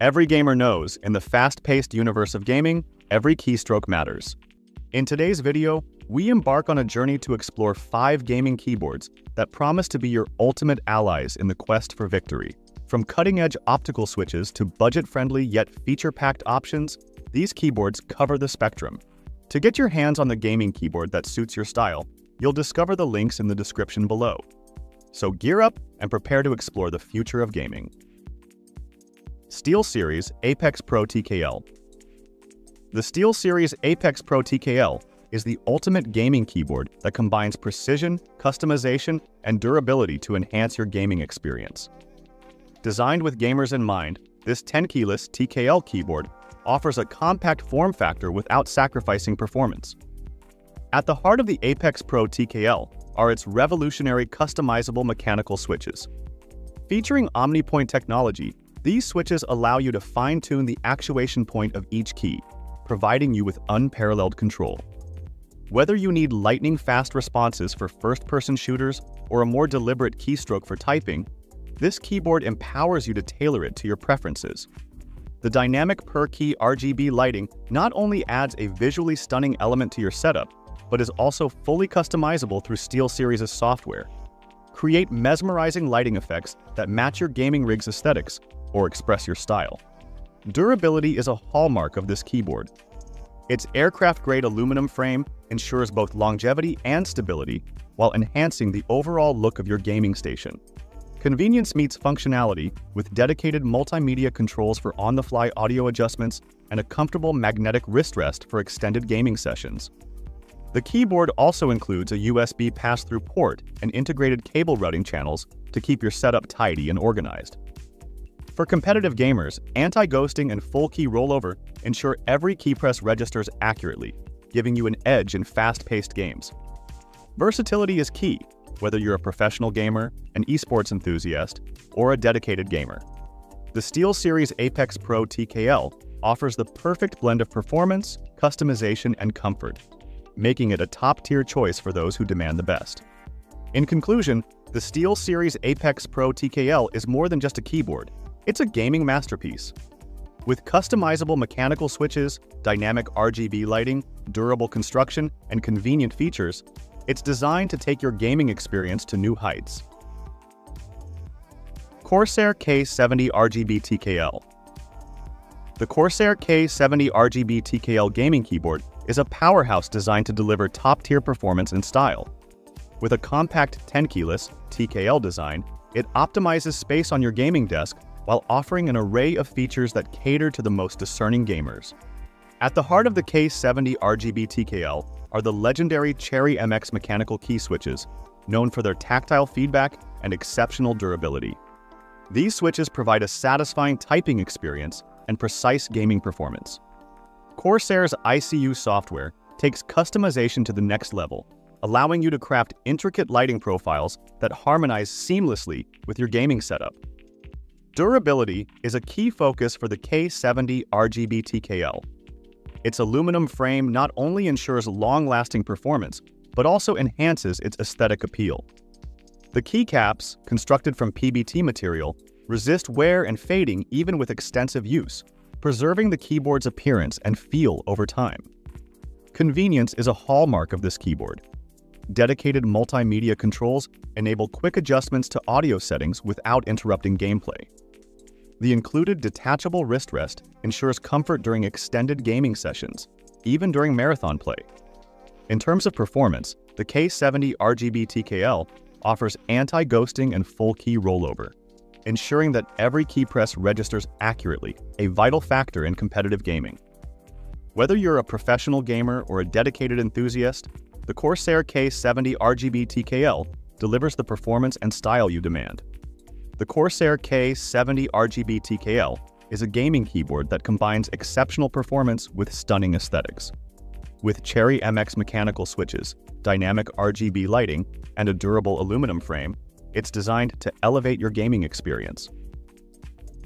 Every gamer knows, in the fast-paced universe of gaming, every keystroke matters. In today's video, we embark on a journey to explore five gaming keyboards that promise to be your ultimate allies in the quest for victory. From cutting-edge optical switches to budget-friendly yet feature-packed options, these keyboards cover the spectrum. To get your hands on the gaming keyboard that suits your style, you'll discover the links in the description below. So gear up and prepare to explore the future of gaming. SteelSeries Apex Pro TKL The SteelSeries Apex Pro TKL is the ultimate gaming keyboard that combines precision, customization, and durability to enhance your gaming experience. Designed with gamers in mind, this 10-keyless TKL keyboard offers a compact form factor without sacrificing performance. At the heart of the Apex Pro TKL are its revolutionary customizable mechanical switches. Featuring OmniPoint technology, these switches allow you to fine-tune the actuation point of each key, providing you with unparalleled control. Whether you need lightning-fast responses for first-person shooters or a more deliberate keystroke for typing, this keyboard empowers you to tailor it to your preferences. The dynamic per-key RGB lighting not only adds a visually stunning element to your setup, but is also fully customizable through SteelSeries' software. Create mesmerizing lighting effects that match your gaming rig's aesthetics or express your style. Durability is a hallmark of this keyboard. Its aircraft-grade aluminum frame ensures both longevity and stability while enhancing the overall look of your gaming station. Convenience meets functionality with dedicated multimedia controls for on-the-fly audio adjustments and a comfortable magnetic wrist rest for extended gaming sessions. The keyboard also includes a USB pass-through port and integrated cable routing channels to keep your setup tidy and organized. For competitive gamers, anti-ghosting and full key rollover ensure every key press registers accurately, giving you an edge in fast-paced games. Versatility is key, whether you're a professional gamer, an esports enthusiast, or a dedicated gamer. The SteelSeries Apex Pro TKL offers the perfect blend of performance, customization, and comfort, making it a top-tier choice for those who demand the best. In conclusion, the SteelSeries Apex Pro TKL is more than just a keyboard. It's a gaming masterpiece. With customizable mechanical switches, dynamic RGB lighting, durable construction, and convenient features, it's designed to take your gaming experience to new heights. Corsair K70 RGB TKL The Corsair K70 RGB TKL gaming keyboard is a powerhouse designed to deliver top-tier performance and style. With a compact 10-keyless TKL design, it optimizes space on your gaming desk while offering an array of features that cater to the most discerning gamers. At the heart of the K70 RGB TKL are the legendary Cherry MX mechanical key switches, known for their tactile feedback and exceptional durability. These switches provide a satisfying typing experience and precise gaming performance. Corsair's iCUE software takes customization to the next level, allowing you to craft intricate lighting profiles that harmonize seamlessly with your gaming setup. Durability is a key focus for the K70 RGB TKL. Its aluminum frame not only ensures long-lasting performance, but also enhances its aesthetic appeal. The keycaps, constructed from PBT material, resist wear and fading even with extensive use, preserving the keyboard's appearance and feel over time. Convenience is a hallmark of this keyboard. Dedicated multimedia controls enable quick adjustments to audio settings without interrupting gameplay. The included detachable wrist rest ensures comfort during extended gaming sessions, even during marathon play. In terms of performance, the K70 RGB TKL offers anti-ghosting and full key rollover, ensuring that every key press registers accurately, a vital factor in competitive gaming. Whether you're a professional gamer or a dedicated enthusiast, the Corsair K70 RGB TKL delivers the performance and style you demand. The Corsair K70 RGB TKL is a gaming keyboard that combines exceptional performance with stunning aesthetics. With Cherry MX mechanical switches, dynamic RGB lighting, and a durable aluminum frame, it's designed to elevate your gaming experience.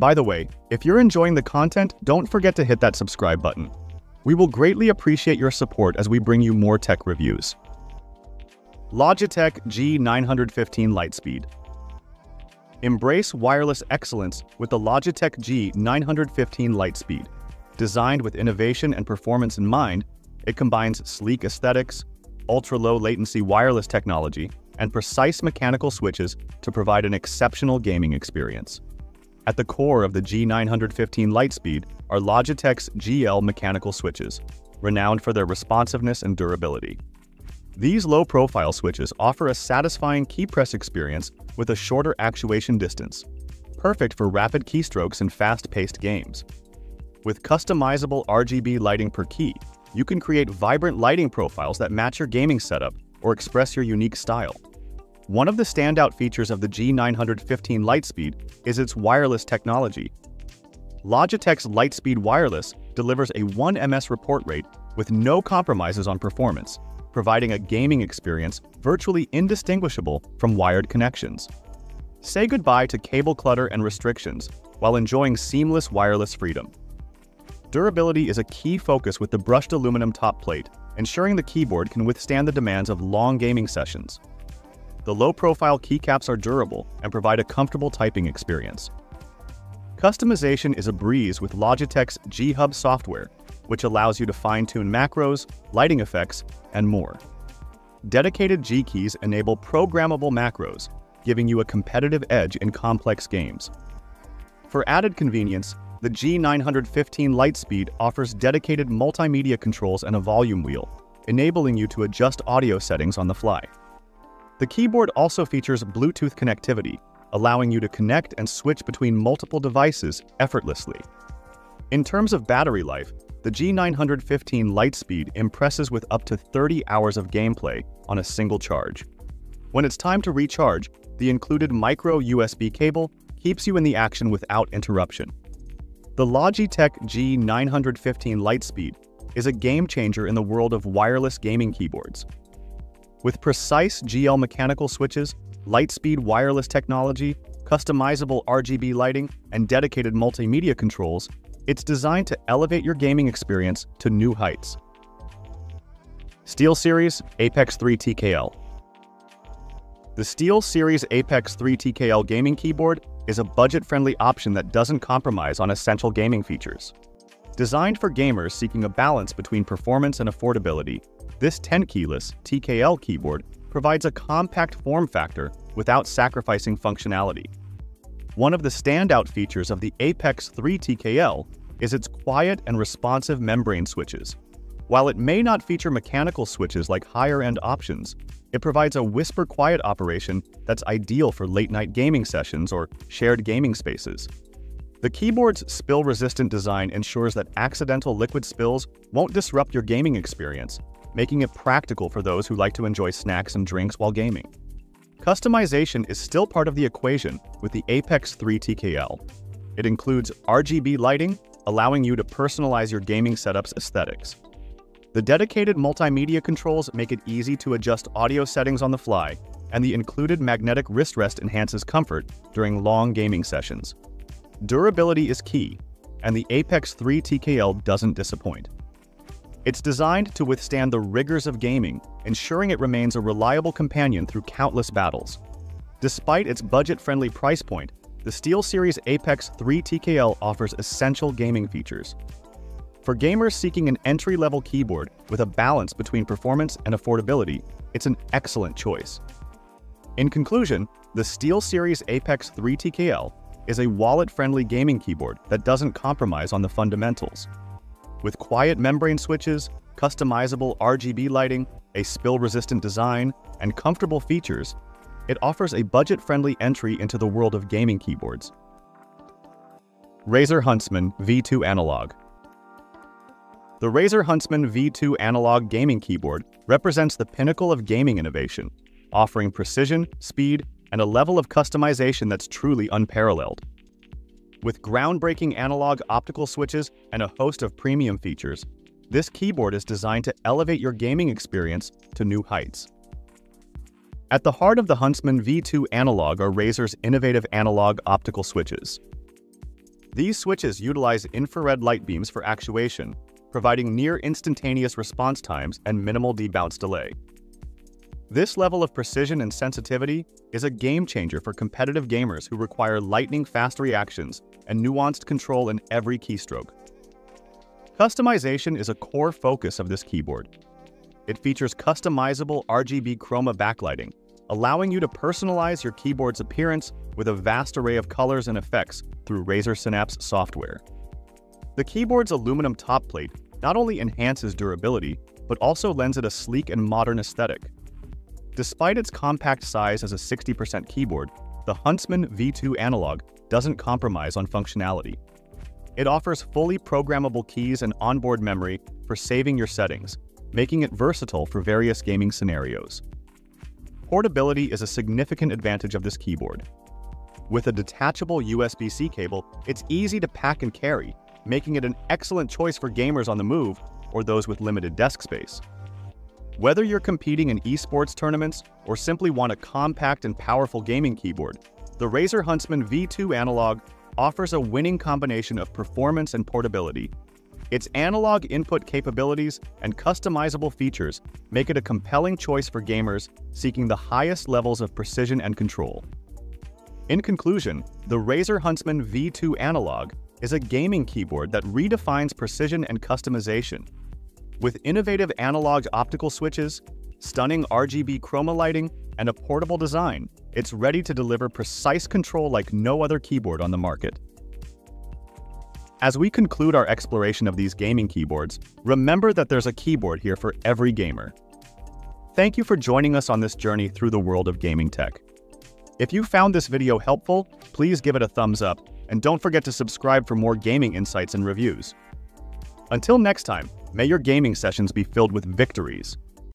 By the way, if you're enjoying the content, don't forget to hit that subscribe button. We will greatly appreciate your support as we bring you more tech reviews. Logitech G915 Lightspeed Embrace wireless excellence with the Logitech G915 Lightspeed. Designed with innovation and performance in mind, it combines sleek aesthetics, ultra-low latency wireless technology, and precise mechanical switches to provide an exceptional gaming experience. At the core of the G915 Lightspeed are Logitech's GL mechanical switches, renowned for their responsiveness and durability. These low-profile switches offer a satisfying key press experience with a shorter actuation distance, perfect for rapid keystrokes in fast-paced games. With customizable RGB lighting per key, you can create vibrant lighting profiles that match your gaming setup or express your unique style. One of the standout features of the G915 Lightspeed is its wireless technology. Logitech's Lightspeed Wireless delivers a 1 ms report rate with no compromises on performance, providing a gaming experience virtually indistinguishable from wired connections. Say goodbye to cable clutter and restrictions while enjoying seamless wireless freedom. Durability is a key focus with the brushed aluminum top plate, ensuring the keyboard can withstand the demands of long gaming sessions. The low-profile keycaps are durable and provide a comfortable typing experience. Customization is a breeze with Logitech's G-Hub software, which allows you to fine-tune macros, lighting effects, and more. Dedicated G-keys enable programmable macros, giving you a competitive edge in complex games. For added convenience, the G915 Lightspeed offers dedicated multimedia controls and a volume wheel, enabling you to adjust audio settings on the fly. The keyboard also features Bluetooth connectivity, allowing you to connect and switch between multiple devices effortlessly. In terms of battery life, the G915 Lightspeed impresses with up to 30 hours of gameplay on a single charge. When it's time to recharge, the included micro USB cable keeps you in the action without interruption. The Logitech G915 Lightspeed is a game changer in the world of wireless gaming keyboards. With precise GL mechanical switches, Lightspeed wireless technology, customizable RGB lighting, and dedicated multimedia controls, it's designed to elevate your gaming experience to new heights. SteelSeries Apex 3 TKL The SteelSeries Apex 3 TKL gaming keyboard is a budget-friendly option that doesn't compromise on essential gaming features. Designed for gamers seeking a balance between performance and affordability, this 10-keyless TKL keyboard provides a compact form factor without sacrificing functionality. One of the standout features of the Apex 3 TKL is its quiet and responsive membrane switches. While it may not feature mechanical switches like higher-end options, it provides a whisper quiet operation that's ideal for late-night gaming sessions or shared gaming spaces. The keyboard's spill-resistant design ensures that accidental liquid spills won't disrupt your gaming experience, making it practical for those who like to enjoy snacks and drinks while gaming. Customization is still part of the equation with the Apex 3 TKL. It includes RGB lighting, allowing you to personalize your gaming setup's aesthetics. The dedicated multimedia controls make it easy to adjust audio settings on the fly, and the included magnetic wrist rest enhances comfort during long gaming sessions. Durability is key, and the Apex 3 TKL doesn't disappoint. It's designed to withstand the rigors of gaming, ensuring it remains a reliable companion through countless battles. Despite its budget-friendly price point, the SteelSeries Apex 3 TKL offers essential gaming features, for gamers seeking an entry-level keyboard with a balance between performance and affordability, it's an excellent choice. In conclusion, the SteelSeries Apex 3 TKL is a wallet-friendly gaming keyboard that doesn't compromise on the fundamentals. With quiet membrane switches, customizable RGB lighting, a spill-resistant design, and comfortable features, it offers a budget-friendly entry into the world of gaming keyboards. Razer Huntsman V2 Analog the Razer Huntsman V2 analog gaming keyboard represents the pinnacle of gaming innovation, offering precision, speed, and a level of customization that's truly unparalleled. With groundbreaking analog optical switches and a host of premium features, this keyboard is designed to elevate your gaming experience to new heights. At the heart of the Huntsman V2 analog are Razer's innovative analog optical switches. These switches utilize infrared light beams for actuation providing near instantaneous response times and minimal debounce delay. This level of precision and sensitivity is a game changer for competitive gamers who require lightning-fast reactions and nuanced control in every keystroke. Customization is a core focus of this keyboard. It features customizable RGB chroma backlighting, allowing you to personalize your keyboard's appearance with a vast array of colors and effects through Razer Synapse software. The keyboard's aluminum top plate not only enhances durability, but also lends it a sleek and modern aesthetic. Despite its compact size as a 60% keyboard, the Huntsman V2 Analog doesn't compromise on functionality. It offers fully programmable keys and onboard memory for saving your settings, making it versatile for various gaming scenarios. Portability is a significant advantage of this keyboard. With a detachable USB-C cable, it's easy to pack and carry, making it an excellent choice for gamers on the move or those with limited desk space. Whether you're competing in esports tournaments or simply want a compact and powerful gaming keyboard, the Razer Huntsman V2 Analog offers a winning combination of performance and portability. Its analog input capabilities and customizable features make it a compelling choice for gamers seeking the highest levels of precision and control. In conclusion, the Razer Huntsman V2 Analog is a gaming keyboard that redefines precision and customization. With innovative analog optical switches, stunning RGB chroma lighting, and a portable design, it's ready to deliver precise control like no other keyboard on the market. As we conclude our exploration of these gaming keyboards, remember that there's a keyboard here for every gamer. Thank you for joining us on this journey through the world of gaming tech. If you found this video helpful, please give it a thumbs up, and don't forget to subscribe for more gaming insights and reviews. Until next time, may your gaming sessions be filled with victories